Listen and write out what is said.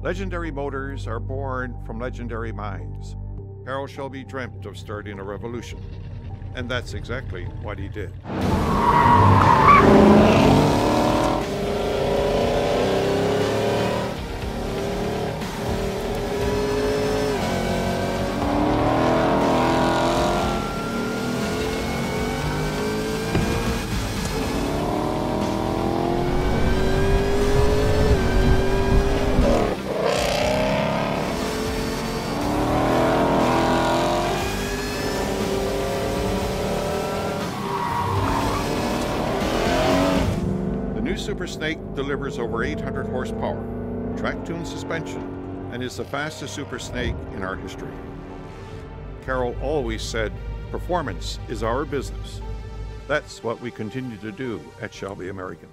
Legendary motors are born from legendary minds. Carroll Shelby dreamt of starting a revolution, and that's exactly what he did. New Super Snake delivers over 800 horsepower, track-tuned suspension, and is the fastest Super Snake in our history. Carroll always said, performance is our business. That's what we continue to do at Shelby American.